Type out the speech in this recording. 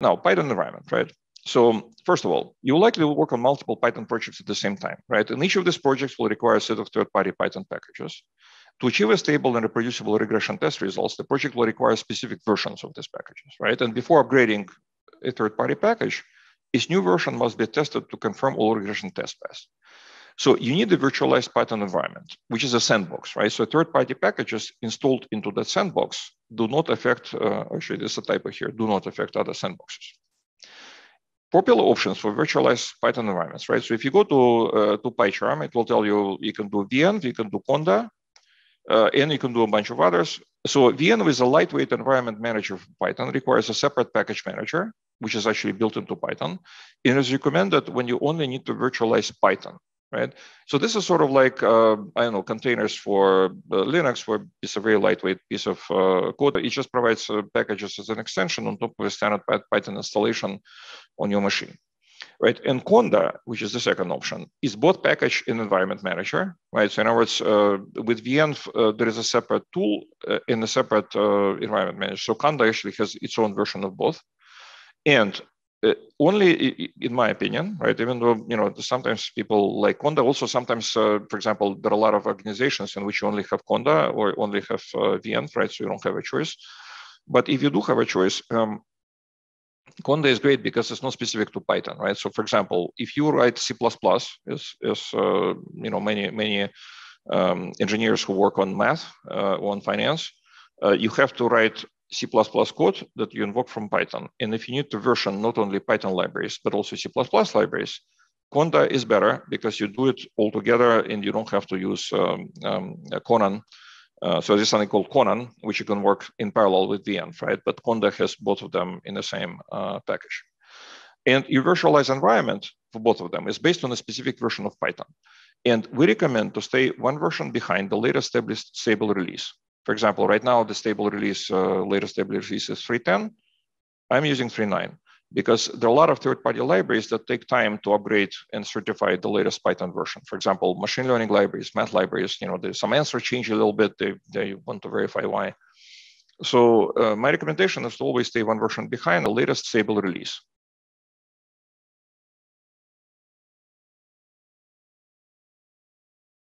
Now, Python environment, right? So first of all, you will likely work on multiple Python projects at the same time, right? And each of these projects will require a set of third-party Python packages. To achieve a stable and reproducible regression test results, the project will require specific versions of these packages, right? And before upgrading a third-party package, its new version must be tested to confirm all regression tests pass. So you need a virtualized Python environment, which is a sandbox, right? So third-party packages installed into that sandbox do not affect, uh, actually there's a typo here, do not affect other sandboxes. Popular options for virtualized Python environments, right? So if you go to, uh, to PyCharm, it will tell you you can do venv, you can do Conda, uh, and you can do a bunch of others. So venv is a lightweight environment manager for Python, requires a separate package manager, which is actually built into Python. It is recommended when you only need to virtualize Python right? So this is sort of like, uh, I don't know, containers for uh, Linux, where it's a very lightweight piece of uh, code. It just provides uh, packages as an extension on top of a standard Python installation on your machine, right? And Conda, which is the second option, is both package and environment manager, right? So in other words, uh, with venv, uh, there is a separate tool and a separate environment manager. So Conda actually has its own version of both. And only in my opinion, right? Even though you know sometimes people like Conda. Also, sometimes, uh, for example, there are a lot of organizations in which you only have Conda or only have uh, venv, right? So you don't have a choice. But if you do have a choice, um, Conda is great because it's not specific to Python, right? So, for example, if you write C++, as, as uh, you know, many many um, engineers who work on math, uh, on finance, uh, you have to write C++ code that you invoke from Python. And if you need to version not only Python libraries, but also C++ libraries, Conda is better because you do it all together and you don't have to use um, um, Conan. Uh, so there's something called Conan, which you can work in parallel with venv, right? But Conda has both of them in the same uh, package. And your virtualized environment for both of them is based on a specific version of Python. And we recommend to stay one version behind the latest established stable release. For example, right now the stable release, uh, latest stable release is 3.10. I'm using 3.9 because there are a lot of third-party libraries that take time to upgrade and certify the latest Python version. For example, machine learning libraries, math libraries, you know, there's some answer change a little bit. They, they want to verify why. So uh, my recommendation is to always stay one version behind the latest stable release.